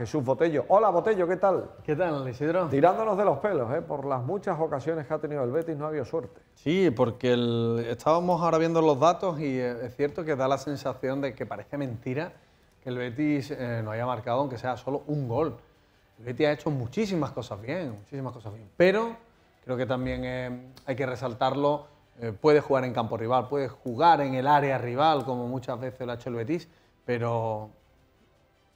Jesús Botello. Hola Botello, ¿qué tal? ¿Qué tal, Isidro? Tirándonos de los pelos, ¿eh? por las muchas ocasiones que ha tenido el Betis no ha habido suerte. Sí, porque el- estábamos ahora viendo los datos y eh, es cierto que da la sensación de que parece mentira que el Betis eh, no haya marcado, aunque sea solo un gol. El Betis ha hecho muchísimas cosas bien, muchísimas cosas bien. Pero creo que también eh, hay que resaltarlo, eh, puede jugar en campo rival, puede jugar en el área rival, como muchas veces lo ha hecho el Betis, pero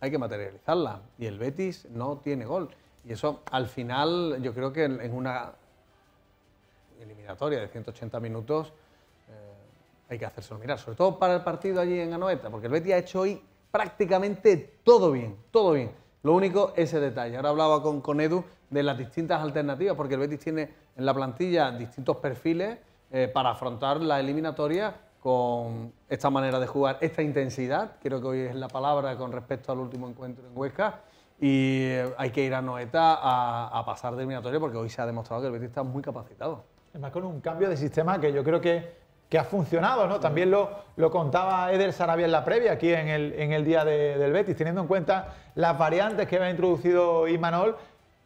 hay que materializarla. Y el Betis no tiene gol. Y eso al final yo creo que en una eliminatoria de 180 minutos eh, hay que hacérselo mirar, sobre todo para el partido allí en Anoeta, porque el Betis ha hecho hoy prácticamente todo bien, todo bien. Lo único, ese detalle. Ahora hablaba con, con Edu de las distintas alternativas, porque el Betis tiene en la plantilla distintos perfiles eh, para afrontar la eliminatoria con esta manera de jugar, esta intensidad, creo que hoy es la palabra con respecto al último encuentro en Huesca, y eh, hay que ir a Noeta a, pasar de eliminatoria porque hoy se ha demostrado que el Betis está muy capacitado. Además con un cambio de sistema que yo creo que, que ha funcionado, ¿no? También lo, lo contaba Eder Sarabia en la previa, aquí en el, en el día de- del Betis, teniendo en cuenta las variantes que había introducido Imanol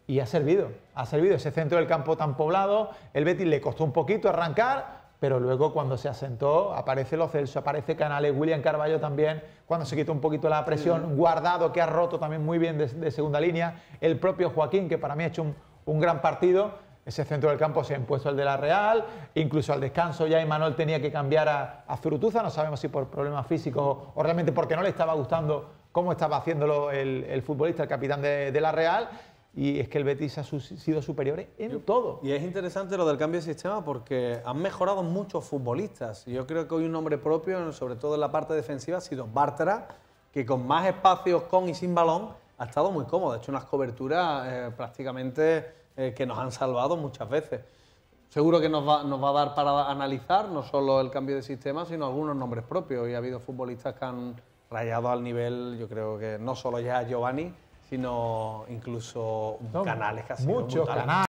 y ha servido, ha servido ese centro del campo tan poblado, el Betis le costó un poquito arrancar, pero luego cuando se asentó aparece Lo Celso, aparece Canales, William Carballo también, cuando se quitó un poquito la presión, Guardado que ha roto también muy bien de, de segunda línea, el propio Joaquín que para mí ha hecho un, un gran partido, ese centro del campo se ha impuesto el de la Real, incluso al descanso ya Imanol tenía que cambiar a, a Zurutuza, no sabemos si por problemas físicos o, o realmente porque no le estaba gustando cómo estaba haciéndolo el, el futbolista, el capitán de, de la Real, y es que el Betis ha sido superior en todo. Y es interesante lo del cambio de sistema porque han mejorado muchos futbolistas. Yo creo que hoy un nombre propio, sobre todo en la parte defensiva, ha sido Bartra, que con más espacios con y sin balón ha estado muy cómodo. Ha hecho unas coberturas eh, prácticamente eh, que nos han salvado muchas veces. Seguro que nos va, nos va a dar para analizar no solo el cambio de sistema, sino algunos nombres propios. Y ha habido futbolistas que han rayado al nivel, yo creo que no solo ya Giovanni, sino incluso No, Canales que ha sido Muchos canales.